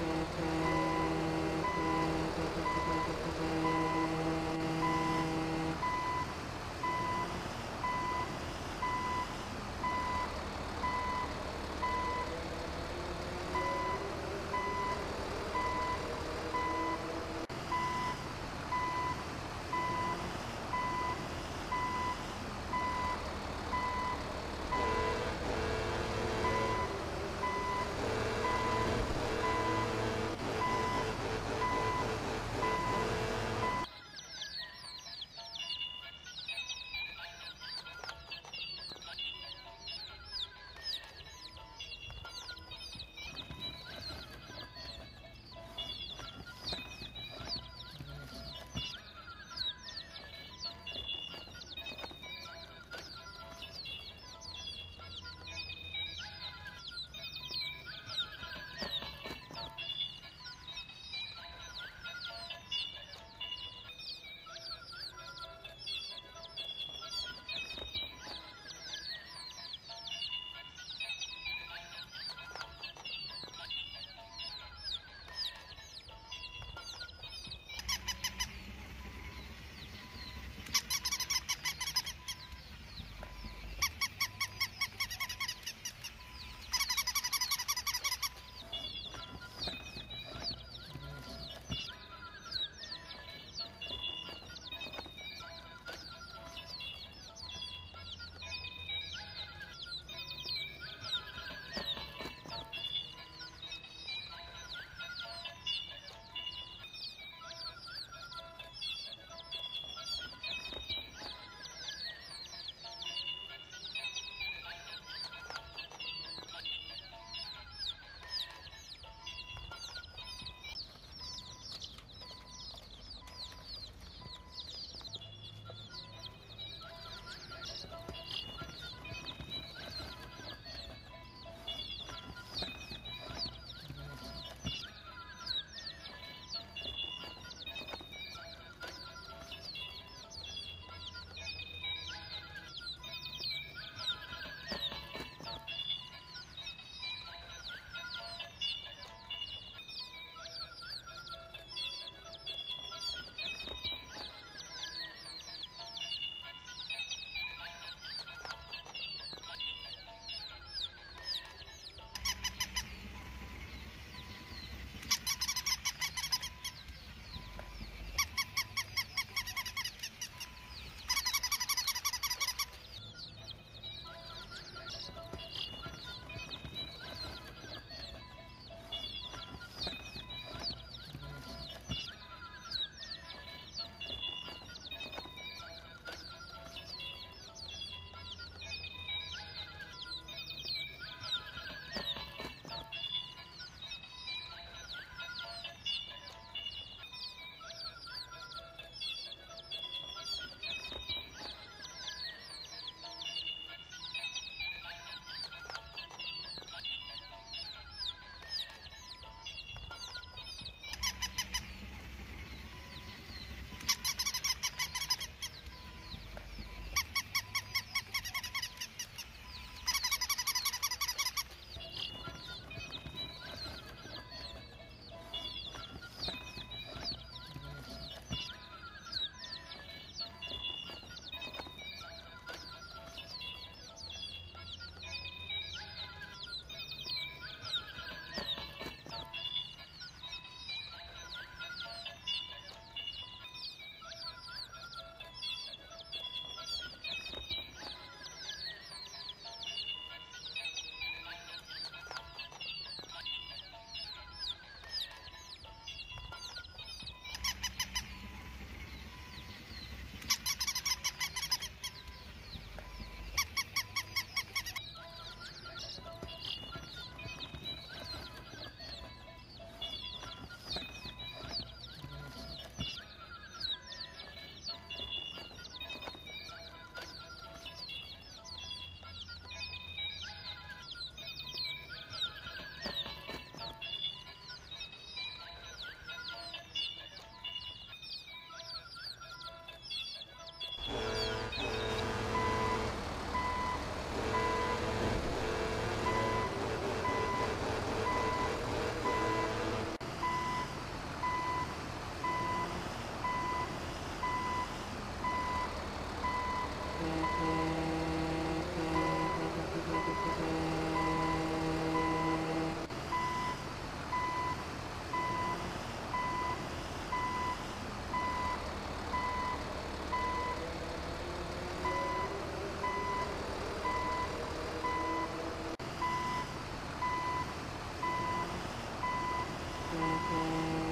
フフフフ。Thank you.